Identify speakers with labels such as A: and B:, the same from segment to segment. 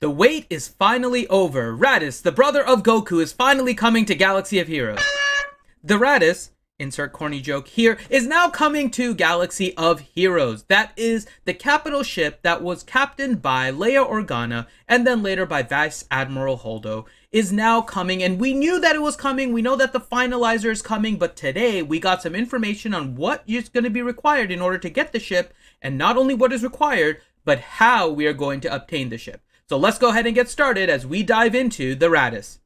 A: The wait is finally over. Raditz, the brother of Goku, is finally coming to Galaxy of Heroes. The Raddus, insert corny joke here, is now coming to Galaxy of Heroes. That is the capital ship that was captained by Leia Organa and then later by Vice Admiral Holdo is now coming and we knew that it was coming. We know that the finalizer is coming, but today we got some information on what is going to be required in order to get the ship and not only what is required, but how we are going to obtain the ship. So let's go ahead and get started as we dive into the Raddus.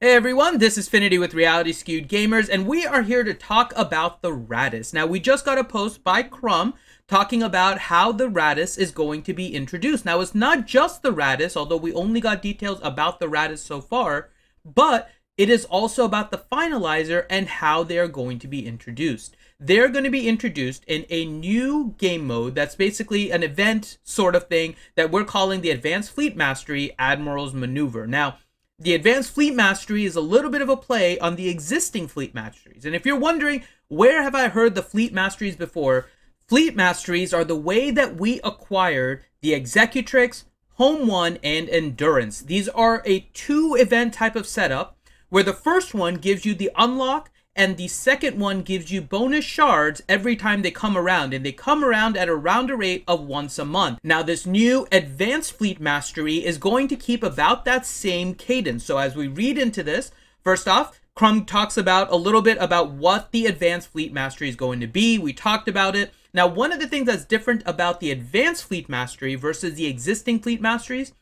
A: Hey everyone, this is Finity with Reality Skewed Gamers, and we are here to talk about the Raddus. Now, we just got a post by Crumb talking about how the Raddus is going to be introduced. Now, it's not just the Raddus, although we only got details about the Raddus so far, but it is also about the Finalizer and how they are going to be introduced they're going to be introduced in a new game mode that's basically an event sort of thing that we're calling the Advanced Fleet Mastery Admiral's Maneuver. Now, the Advanced Fleet Mastery is a little bit of a play on the existing Fleet Masteries. And if you're wondering, where have I heard the Fleet Masteries before? Fleet Masteries are the way that we acquired the Executrix, Home One, and Endurance. These are a two event type of setup where the first one gives you the unlock and the second one gives you bonus shards every time they come around and they come around at around a rate of once a month. Now this new advanced fleet mastery is going to keep about that same cadence. So as we read into this first off crumb talks about a little bit about what the advanced fleet mastery is going to be. We talked about it. Now one of the things that's different about the advanced fleet mastery versus the existing fleet masteries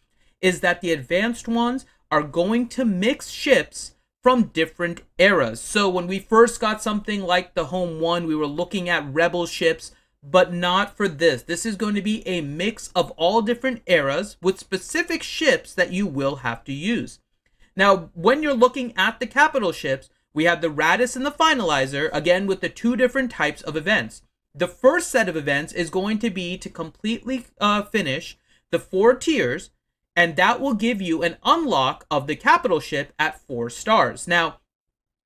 A: is that the advanced ones are going to mix ships from different eras. So when we first got something like the Home One, we were looking at Rebel ships, but not for this. This is going to be a mix of all different eras with specific ships that you will have to use. Now, when you're looking at the capital ships, we have the Raddus and the Finalizer, again with the two different types of events. The first set of events is going to be to completely uh, finish the four tiers and that will give you an unlock of the capital ship at four stars. Now,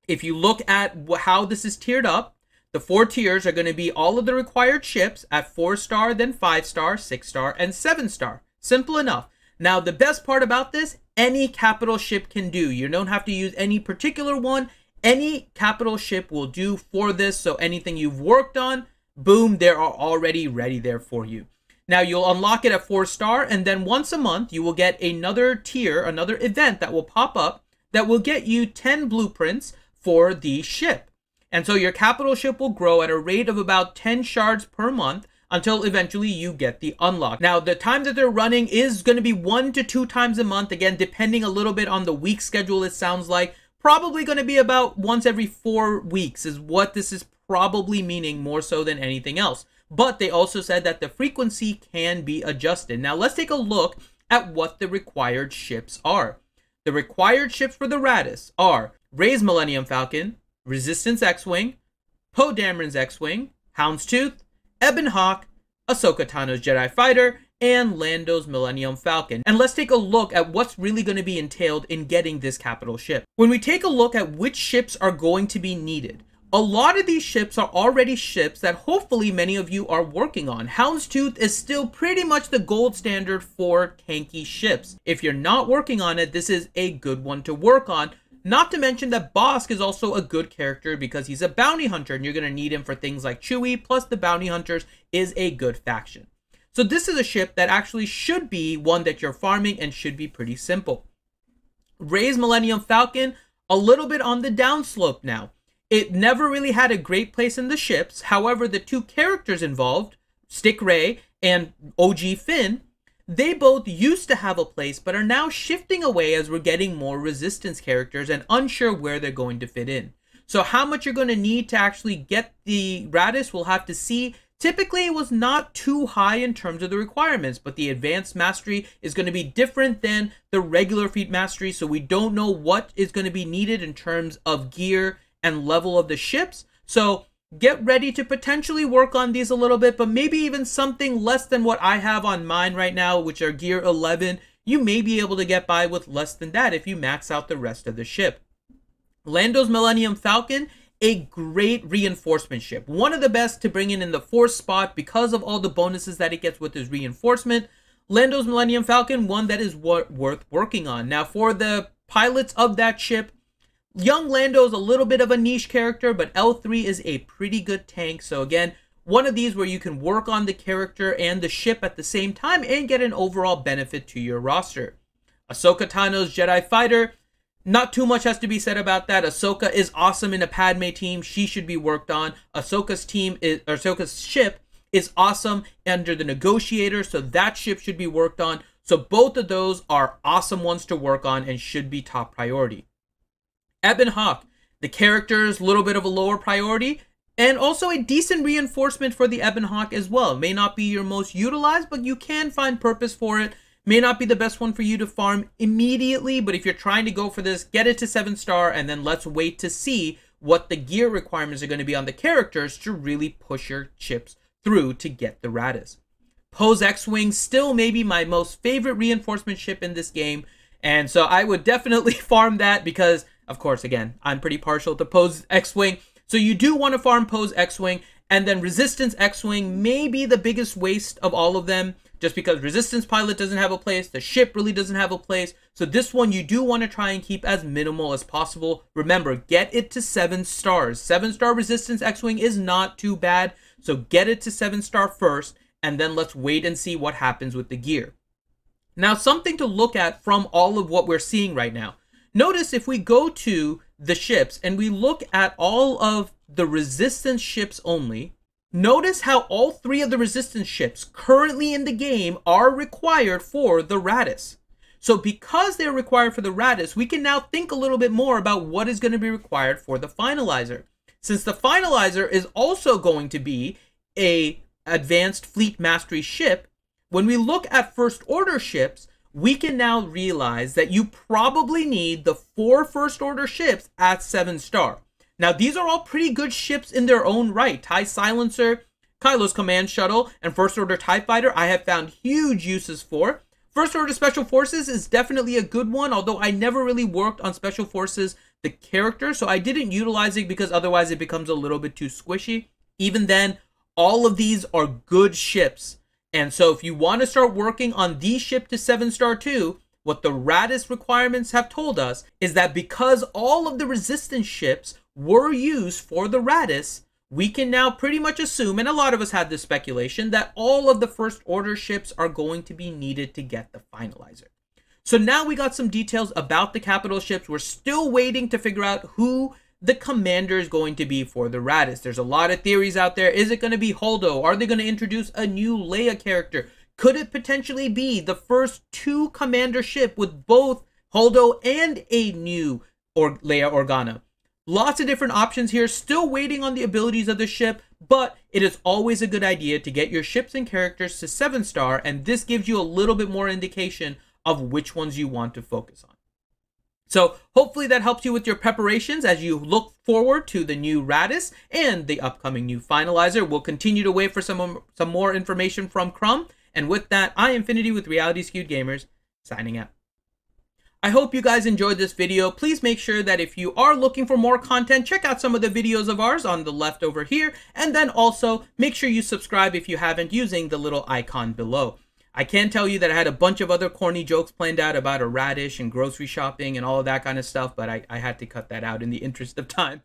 A: if you look at how this is tiered up, the four tiers are going to be all of the required ships at four star, then five star, six star, and seven star. Simple enough. Now, the best part about this, any capital ship can do. You don't have to use any particular one. Any capital ship will do for this. So anything you've worked on, boom, they are already ready there for you. Now you'll unlock it at four star, and then once a month you will get another tier, another event that will pop up that will get you 10 blueprints for the ship. And so your capital ship will grow at a rate of about 10 shards per month until eventually you get the unlock. Now, the time that they're running is going to be one to two times a month, again, depending a little bit on the week schedule, it sounds like. Probably going to be about once every four weeks, is what this is probably meaning more so than anything else but they also said that the frequency can be adjusted. Now let's take a look at what the required ships are. The required ships for the Raddus are Rey's Millennium Falcon, Resistance X-Wing, Poe Dameron's X-Wing, Houndstooth, Ebon Hawk, Ahsoka Tano's Jedi Fighter, and Lando's Millennium Falcon. And let's take a look at what's really going to be entailed in getting this capital ship. When we take a look at which ships are going to be needed, a lot of these ships are already ships that hopefully many of you are working on. Houndstooth is still pretty much the gold standard for tanky ships. If you're not working on it, this is a good one to work on. Not to mention that Bossk is also a good character because he's a bounty hunter and you're going to need him for things like Chewie, plus the bounty hunters is a good faction. So this is a ship that actually should be one that you're farming and should be pretty simple. Rey's Millennium Falcon, a little bit on the downslope now. It never really had a great place in the ships. However, the two characters involved, Stick Rey and OG Finn, they both used to have a place but are now shifting away as we're getting more resistance characters and unsure where they're going to fit in. So how much you're going to need to actually get the Raddus, we'll have to see. Typically, it was not too high in terms of the requirements, but the advanced mastery is going to be different than the regular fleet mastery, so we don't know what is going to be needed in terms of gear and level of the ships. So get ready to potentially work on these a little bit, but maybe even something less than what I have on mine right now, which are gear 11. You may be able to get by with less than that if you max out the rest of the ship. Lando's Millennium Falcon a great reinforcement ship. One of the best to bring in in the fourth spot because of all the bonuses that it gets with his reinforcement. Lando's Millennium Falcon, one that is worth working on. Now, for the pilots of that ship, young Lando is a little bit of a niche character, but L3 is a pretty good tank. So again, one of these where you can work on the character and the ship at the same time and get an overall benefit to your roster. Ahsoka Tano's Jedi Fighter, not too much has to be said about that. Ahsoka is awesome in a Padme team. She should be worked on. Ahsoka's team is Ahsoka's ship is awesome under the negotiator, so that ship should be worked on. So both of those are awesome ones to work on and should be top priority. Ebon Hawk, the character is a little bit of a lower priority, and also a decent reinforcement for the Ebon Hawk as well. May not be your most utilized, but you can find purpose for it May not be the best one for you to farm immediately, but if you're trying to go for this, get it to 7 star and then let's wait to see what the gear requirements are going to be on the characters to really push your chips through to get the Raddus. Poe's X-Wing still maybe my most favorite reinforcement ship in this game, and so I would definitely farm that because, of course, again, I'm pretty partial to Poe's X-Wing. So you do want to farm Poe's X-Wing, and then Resistance X-Wing may be the biggest waste of all of them just because resistance pilot doesn't have a place, the ship really doesn't have a place. So this one you do want to try and keep as minimal as possible. Remember, get it to 7 stars. 7 star resistance X-Wing is not too bad. So get it to 7 star first and then let's wait and see what happens with the gear. Now something to look at from all of what we're seeing right now. Notice if we go to the ships and we look at all of the resistance ships only, Notice how all three of the resistance ships currently in the game are required for the Raddus. So because they're required for the Raddus, we can now think a little bit more about what is going to be required for the Finalizer. Since the Finalizer is also going to be a advanced fleet mastery ship, when we look at first order ships, we can now realize that you probably need the four first order ships at 7 star. Now, these are all pretty good ships in their own right. TIE Silencer, Kylo's Command Shuttle, and First Order TIE Fighter I have found huge uses for. First Order Special Forces is definitely a good one, although I never really worked on Special Forces, the character, so I didn't utilize it because otherwise it becomes a little bit too squishy. Even then, all of these are good ships. And so if you want to start working on the ship to 7 star 2, what the Raddus requirements have told us is that because all of the resistance ships were used for the Raddus, we can now pretty much assume, and a lot of us had this speculation, that all of the First Order ships are going to be needed to get the Finalizer. So now we got some details about the capital ships. We're still waiting to figure out who the commander is going to be for the Raddus. There's a lot of theories out there. Is it going to be Holdo? Are they going to introduce a new Leia character? Could it potentially be the first two commander ship with both Holdo and a new or Leia Organa? Lots of different options here, still waiting on the abilities of the ship, but it is always a good idea to get your ships and characters to 7 star, and this gives you a little bit more indication of which ones you want to focus on. So hopefully that helps you with your preparations as you look forward to the new Raddus and the upcoming new Finalizer. We'll continue to wait for some, um, some more information from Crumb. And with that, I Infinity with Reality Skewed Gamers, signing out. I hope you guys enjoyed this video. Please make sure that if you are looking for more content, check out some of the videos of ours on the left over here. And then also make sure you subscribe if you haven't using the little icon below. I can tell you that I had a bunch of other corny jokes planned out about a radish and grocery shopping and all of that kind of stuff, but I, I had to cut that out in the interest of time.